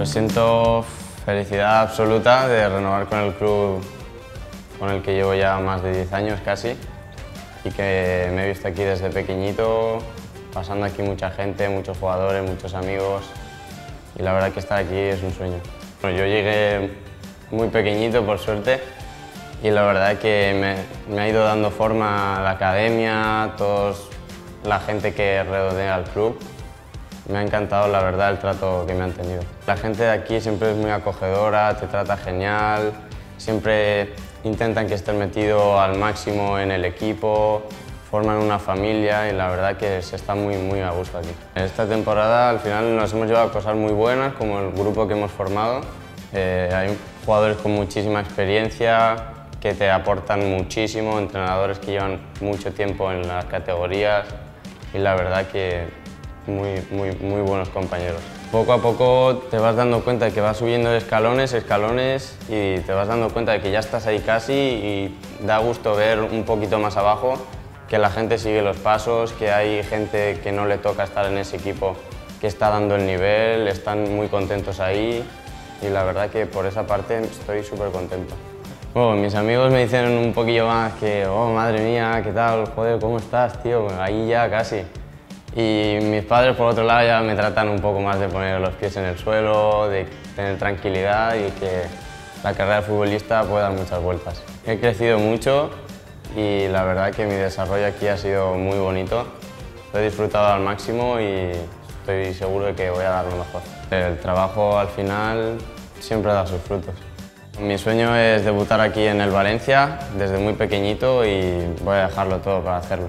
Pues siento felicidad absoluta de renovar con el club con el que llevo ya más de 10 años casi y que me he visto aquí desde pequeñito, pasando aquí mucha gente, muchos jugadores, muchos amigos y la verdad que estar aquí es un sueño. Bueno, yo llegué muy pequeñito por suerte y la verdad que me, me ha ido dando forma la academia, todos, la gente que rodea al club. Me ha encantado la verdad el trato que me han tenido. La gente de aquí siempre es muy acogedora, te trata genial, siempre intentan que estés metido al máximo en el equipo, forman una familia y la verdad que se está muy, muy a gusto aquí. Esta temporada al final nos hemos llevado cosas muy buenas como el grupo que hemos formado. Eh, hay jugadores con muchísima experiencia que te aportan muchísimo, entrenadores que llevan mucho tiempo en las categorías y la verdad que muy, muy, buenos compañeros. Poco a poco te vas dando cuenta de que vas subiendo escalones, escalones y te vas dando cuenta de que ya estás ahí casi y da gusto ver un poquito más abajo que la gente sigue los pasos, que hay gente que no le toca estar en ese equipo que está dando el nivel, están muy contentos ahí y la verdad que por esa parte estoy súper contento. Bueno, mis amigos me dicen un poquillo más que, oh madre mía, ¿qué tal? Joder, ¿cómo estás, tío? Ahí ya casi. Y mis padres, por otro lado, ya me tratan un poco más de poner los pies en el suelo, de tener tranquilidad y que la carrera de futbolista pueda dar muchas vueltas. He crecido mucho y la verdad que mi desarrollo aquí ha sido muy bonito. Lo he disfrutado al máximo y estoy seguro de que voy a dar lo mejor. El trabajo al final siempre da sus frutos. Mi sueño es debutar aquí en el Valencia desde muy pequeñito y voy a dejarlo todo para hacerlo.